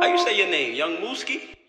How you say your name? Young Mooski?